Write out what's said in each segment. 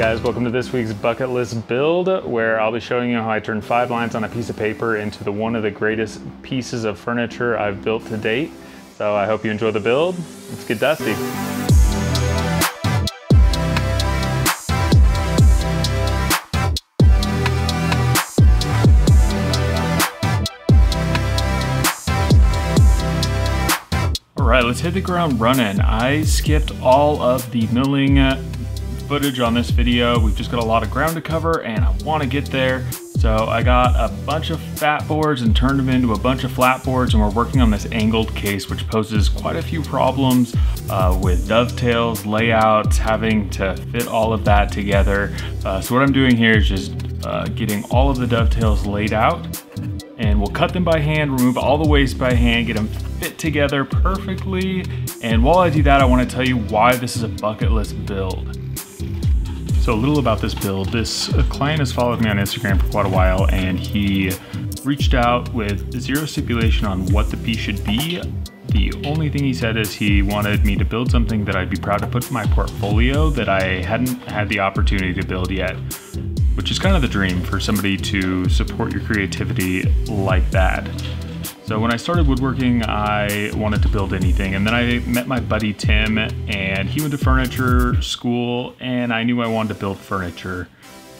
guys, welcome to this week's bucket list build where I'll be showing you how I turn five lines on a piece of paper into the one of the greatest pieces of furniture I've built to date. So I hope you enjoy the build. Let's get dusty. All right, let's hit the ground running. I skipped all of the milling footage on this video. We've just got a lot of ground to cover and I wanna get there. So I got a bunch of fat boards and turned them into a bunch of flat boards and we're working on this angled case which poses quite a few problems uh, with dovetails, layouts, having to fit all of that together. Uh, so what I'm doing here is just uh, getting all of the dovetails laid out and we'll cut them by hand, remove all the waste by hand, get them fit together perfectly. And while I do that, I wanna tell you why this is a bucket list build. So a little about this build. This client has followed me on Instagram for quite a while and he reached out with zero stipulation on what the piece should be. The only thing he said is he wanted me to build something that I'd be proud to put in my portfolio that I hadn't had the opportunity to build yet, which is kind of the dream for somebody to support your creativity like that. So when I started woodworking, I wanted to build anything. And then I met my buddy Tim and he went to furniture school and I knew I wanted to build furniture.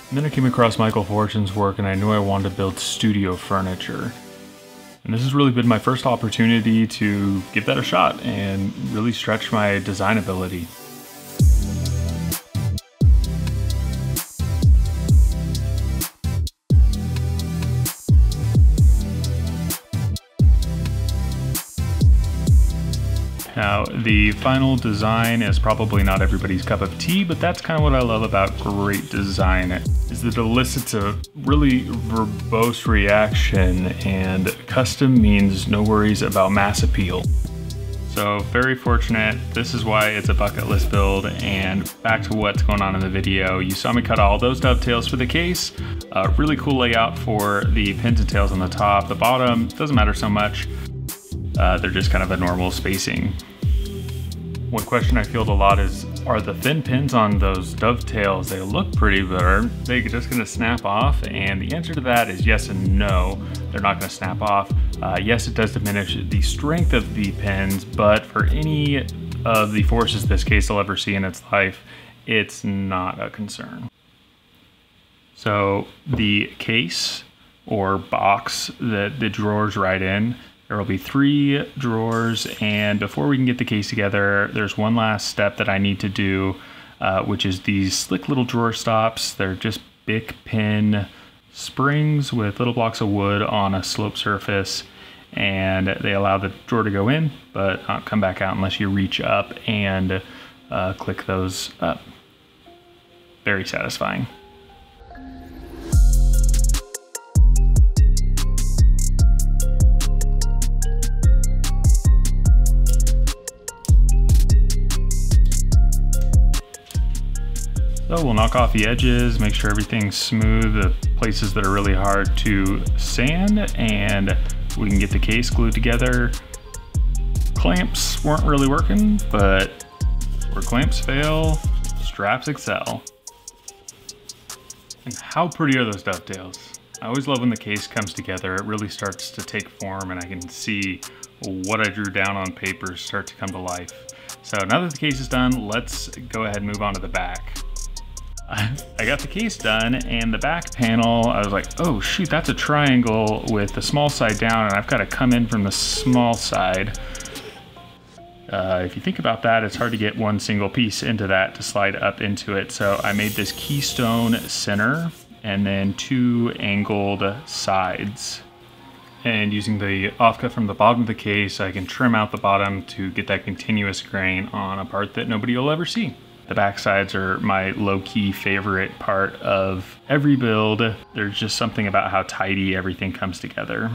And then I came across Michael Fortune's work and I knew I wanted to build studio furniture. And this has really been my first opportunity to give that a shot and really stretch my design ability. Now, the final design is probably not everybody's cup of tea, but that's kind of what I love about great design, is that it elicits a really verbose reaction, and custom means no worries about mass appeal. So very fortunate, this is why it's a bucket list build, and back to what's going on in the video. You saw me cut all those dovetails for the case, uh, really cool layout for the pins and tails on the top, the bottom, doesn't matter so much. Uh, they're just kind of a normal spacing. One question I field a lot is, are the thin pins on those dovetails, they look pretty, but are they just gonna snap off? And the answer to that is yes and no. They're not gonna snap off. Uh, yes, it does diminish the strength of the pins, but for any of the forces this case will ever see in its life, it's not a concern. So the case or box that the drawers ride in there will be three drawers, and before we can get the case together, there's one last step that I need to do, uh, which is these slick little drawer stops. They're just Bic pen springs with little blocks of wood on a slope surface, and they allow the drawer to go in, but not come back out unless you reach up and uh, click those up. Very satisfying. So we'll knock off the edges, make sure everything's smooth, the places that are really hard to sand, and we can get the case glued together. Clamps weren't really working, but where clamps fail, straps excel. And how pretty are those dovetails? I always love when the case comes together. It really starts to take form and I can see what I drew down on paper start to come to life. So now that the case is done, let's go ahead and move on to the back. I got the case done and the back panel, I was like, oh shoot, that's a triangle with the small side down and I've got to come in from the small side. Uh, if you think about that, it's hard to get one single piece into that to slide up into it. So I made this keystone center and then two angled sides. And using the offcut from the bottom of the case, I can trim out the bottom to get that continuous grain on a part that nobody will ever see. The backsides are my low-key favorite part of every build. There's just something about how tidy everything comes together.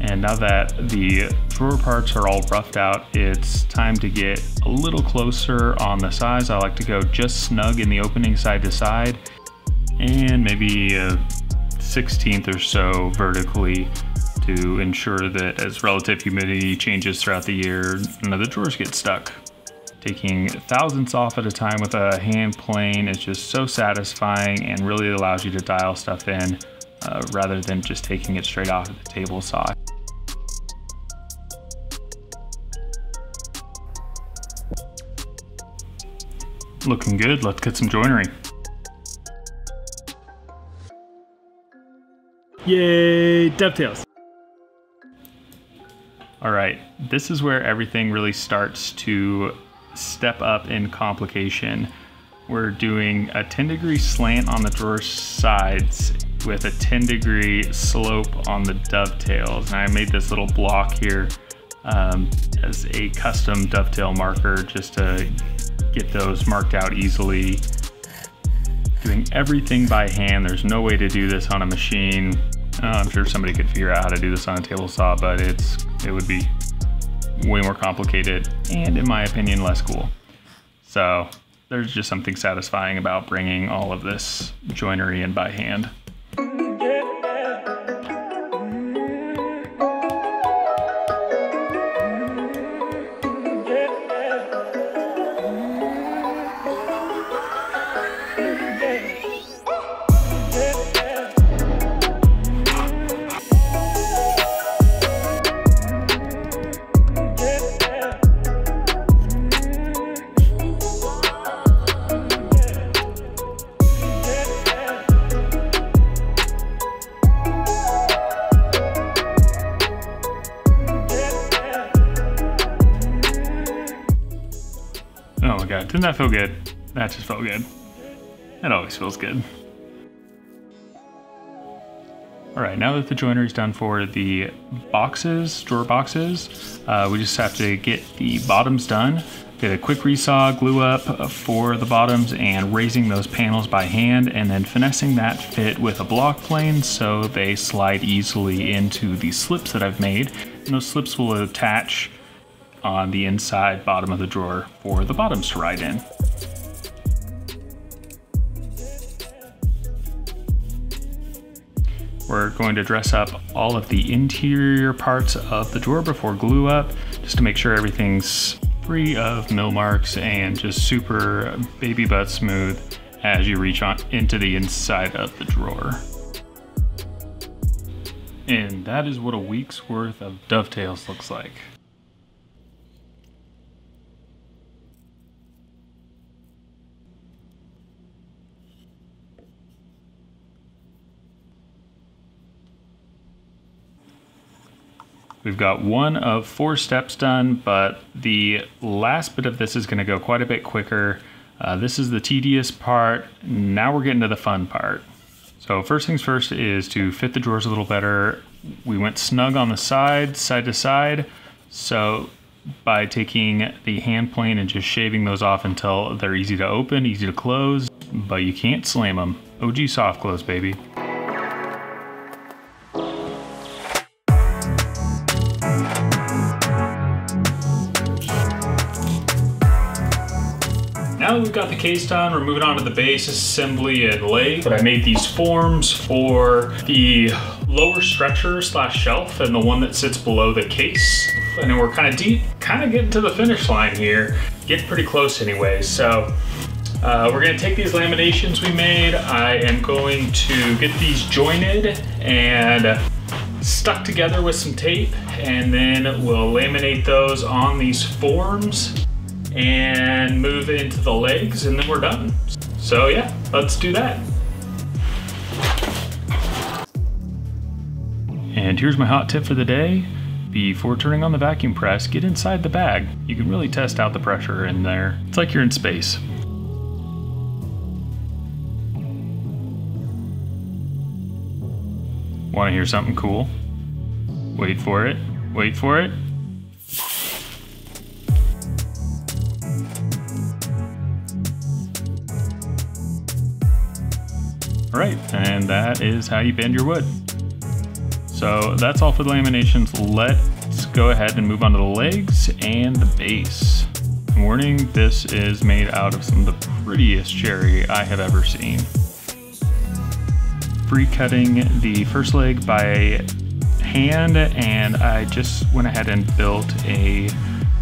And now that the drawer parts are all roughed out, it's time to get a little closer on the sides. I like to go just snug in the opening side to side and maybe a 16th or so vertically to ensure that as relative humidity changes throughout the year, none of the drawers get stuck. Taking thousandths off at a time with a hand plane is just so satisfying and really allows you to dial stuff in uh, rather than just taking it straight off of the table saw. Looking good, let's get some joinery. Yay, dovetails. All right, this is where everything really starts to step up in complication. We're doing a 10 degree slant on the drawer sides with a 10 degree slope on the dovetails. And I made this little block here um, as a custom dovetail marker just to get those marked out easily. Doing everything by hand. There's no way to do this on a machine. Uh, I'm sure somebody could figure out how to do this on a table saw, but it's it would be way more complicated and, in my opinion, less cool. So there's just something satisfying about bringing all of this joinery in by hand. Didn't that feel good? That just felt good. It always feels good. All right, now that the joinery is done for the boxes, drawer boxes, uh, we just have to get the bottoms done. Did a quick resaw, glue up for the bottoms and raising those panels by hand and then finessing that fit with a block plane so they slide easily into the slips that I've made. And those slips will attach on the inside bottom of the drawer for the bottoms to ride in. We're going to dress up all of the interior parts of the drawer before glue up, just to make sure everything's free of mill marks and just super baby butt smooth as you reach on into the inside of the drawer. And that is what a week's worth of dovetails looks like. We've got one of four steps done, but the last bit of this is gonna go quite a bit quicker. Uh, this is the tedious part. Now we're getting to the fun part. So first things first is to fit the drawers a little better. We went snug on the sides, side to side. So by taking the hand plane and just shaving those off until they're easy to open, easy to close, but you can't slam them. OG soft close, baby. Case done, we're moving on to the base assembly and leg. But I made these forms for the lower stretcher slash shelf and the one that sits below the case. And then we're kind of deep, kind of getting to the finish line here. Getting pretty close anyway. So uh, we're gonna take these laminations we made. I am going to get these jointed and stuck together with some tape and then we'll laminate those on these forms and move into the legs and then we're done. So yeah, let's do that. And here's my hot tip for the day. Before turning on the vacuum press, get inside the bag. You can really test out the pressure in there. It's like you're in space. Want to hear something cool? Wait for it. Wait for it. All right, and that is how you bend your wood. So that's all for the laminations. Let's go ahead and move on to the legs and the base. Warning, this is made out of some of the prettiest cherry I have ever seen. pre-cutting the first leg by hand and I just went ahead and built a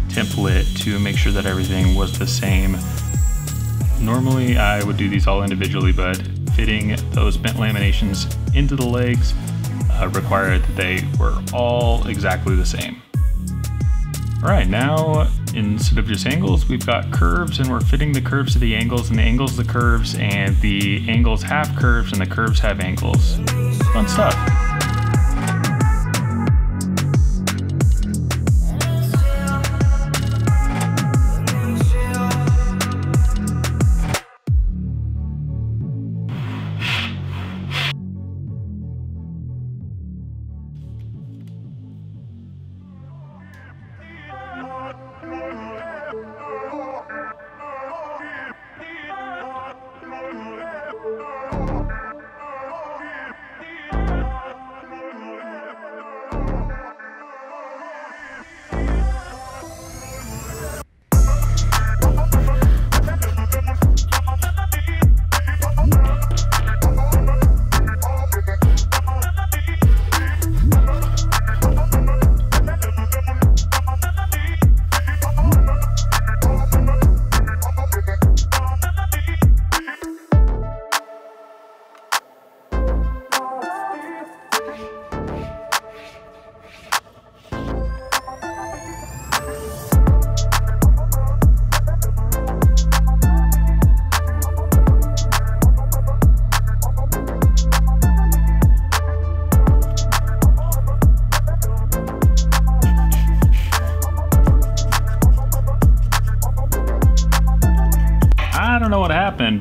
template to make sure that everything was the same. Normally I would do these all individually, but fitting those bent laminations into the legs uh, required that they were all exactly the same. All right, now instead of just angles, we've got curves and we're fitting the curves to the angles and the angles to the curves and the angles have curves and the curves have angles. Fun stuff.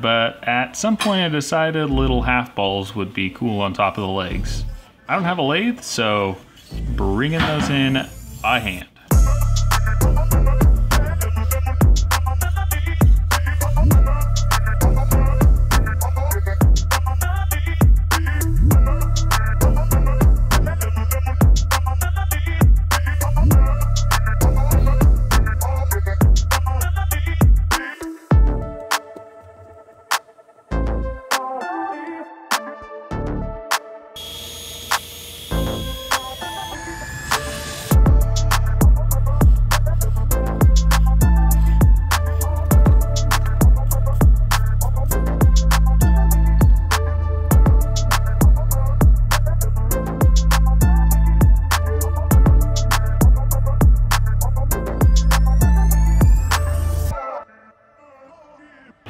But at some point I decided little half balls would be cool on top of the legs. I don't have a lathe, so bringing those in by hand.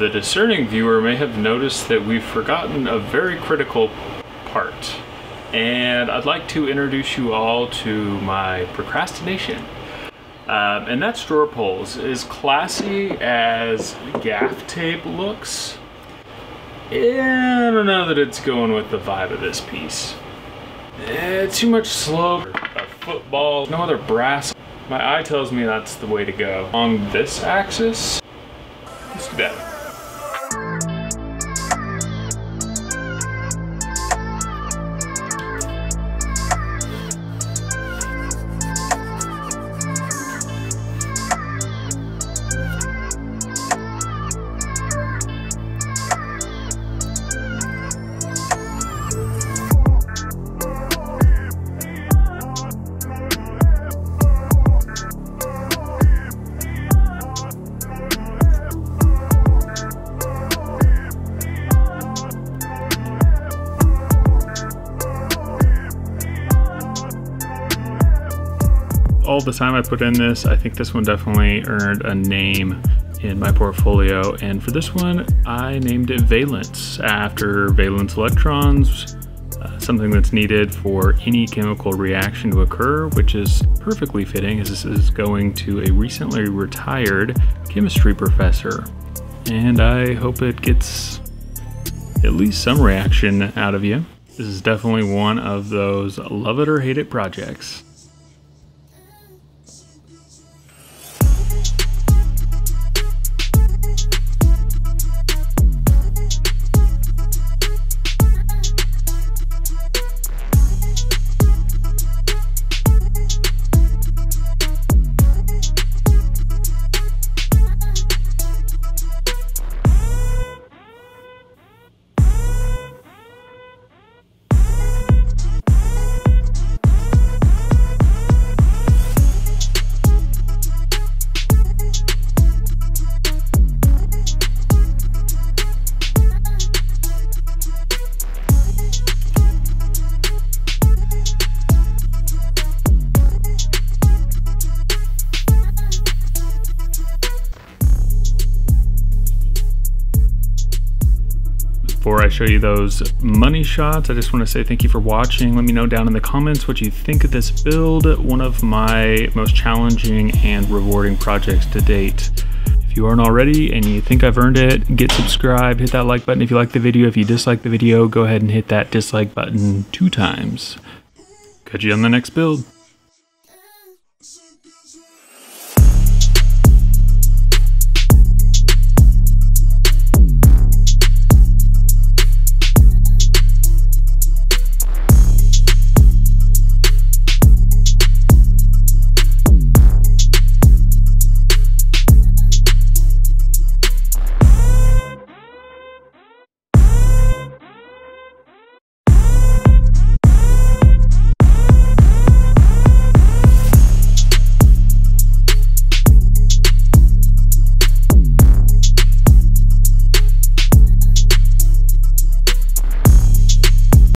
The discerning viewer may have noticed that we've forgotten a very critical part. And I'd like to introduce you all to my procrastination. Um, and that's drawer pulls. As classy as gaff tape looks, yeah, I don't know that it's going with the vibe of this piece. Eh, too much slope, a football, no other brass. My eye tells me that's the way to go. On this axis, let's do that. The time I put in this, I think this one definitely earned a name in my portfolio. And for this one, I named it Valence after valence electrons, uh, something that's needed for any chemical reaction to occur, which is perfectly fitting as this is going to a recently retired chemistry professor. And I hope it gets at least some reaction out of you. This is definitely one of those love it or hate it projects. Show you those money shots, I just want to say thank you for watching. Let me know down in the comments what you think of this build, one of my most challenging and rewarding projects to date. If you aren't already and you think I've earned it, get subscribed, hit that like button if you like the video. If you dislike the video, go ahead and hit that dislike button two times. Catch you on the next build.